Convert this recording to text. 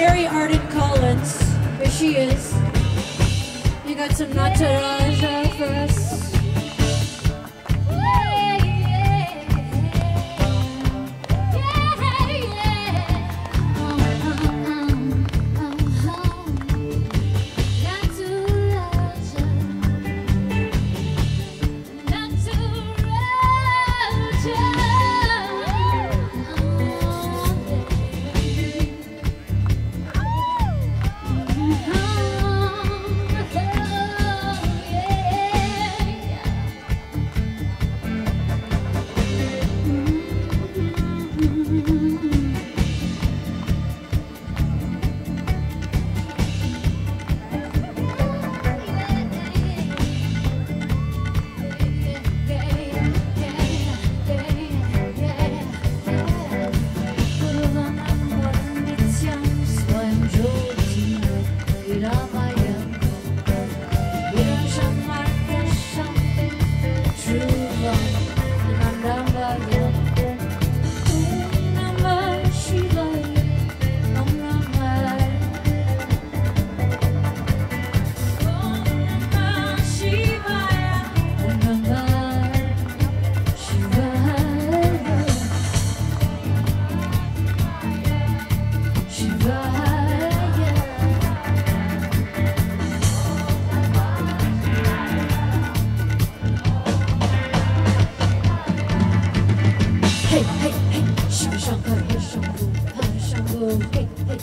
Mary Arden Collins. Here she is. You got some Nataraja. 嘿嘿，是怕伤害，还是怕辜负？怕什么？嘿嘿。